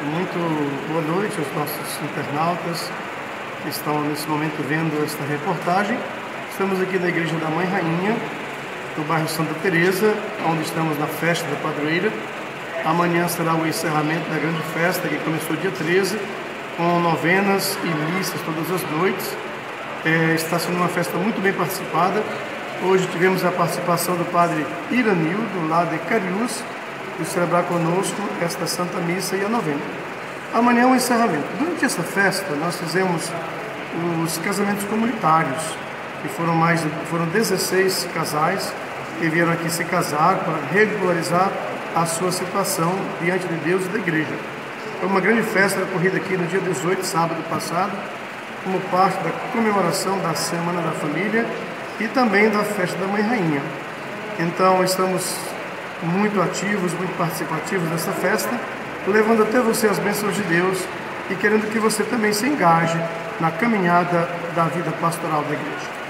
Muito boa noite aos nossos internautas que estão nesse momento vendo esta reportagem. Estamos aqui na Igreja da Mãe Rainha, no bairro Santa Teresa, onde estamos na festa da padroeira. Amanhã será o encerramento da grande festa que começou dia 13, com novenas e missas todas as noites. É, está sendo uma festa muito bem participada. Hoje tivemos a participação do padre Iranildo, lá de Cariús, de celebrar conosco esta Santa Missa e a novena. Amanhã é o encerramento. Durante essa festa, nós fizemos os casamentos comunitários, que foram mais foram 16 casais que vieram aqui se casar para regularizar a sua situação diante de Deus e da igreja. Foi uma grande festa ocorrida aqui no dia 18, sábado passado, como parte da comemoração da Semana da Família e também da Festa da Mãe Rainha. Então, estamos muito ativos, muito participativos nessa festa, levando até você as bênçãos de Deus e querendo que você também se engaje na caminhada da vida pastoral da igreja.